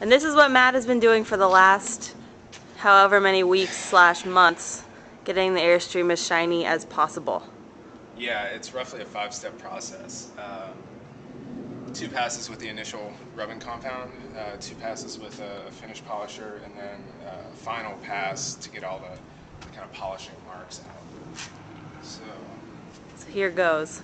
And this is what Matt has been doing for the last however many weeks slash months, getting the Airstream as shiny as possible. Yeah, it's roughly a five-step process. Um, two passes with the initial rubbing compound, uh, two passes with a finish polisher, and then a final pass to get all the, the kind of polishing marks out. So, So here goes.